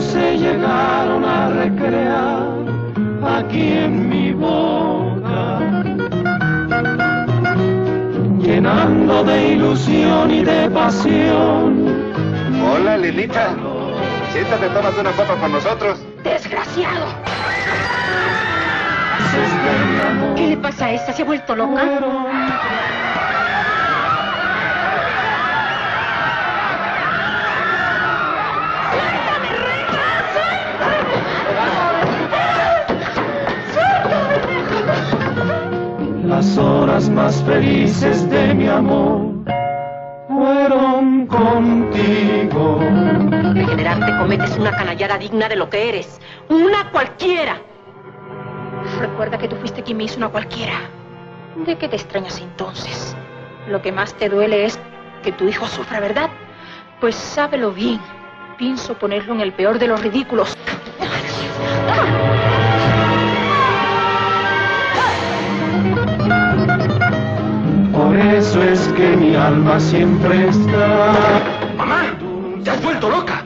se llegaron a recrear aquí en mi boca, llenando de ilusión y de pasión. Hola, Lilita. Siéntate, tómate una copa con nosotros. ¡Desgraciado! ¿Qué le pasa a esta? ¿Se ha vuelto loca? Las horas más felices de mi amor fueron contigo. Regenerarte cometes una canallada digna de lo que eres. Una cualquiera. Recuerda que tú fuiste quien me hizo una cualquiera. ¿De qué te extrañas entonces? Lo que más te duele es que tu hijo sufra, ¿verdad? Pues sábelo bien. Pienso ponerlo en el peor de los ridículos. Por eso es que mi alma siempre está. ¡Mamá! ¡Te has vuelto loca!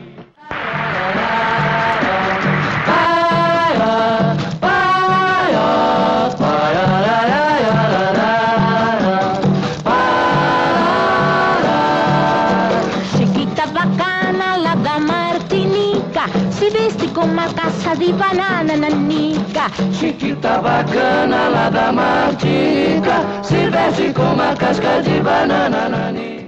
Chiquita bacana la da Martinica, si vesti con una cassa di banana nannica. Chiquita bacana, la da Martica, si veste com uma casca de banana nanica.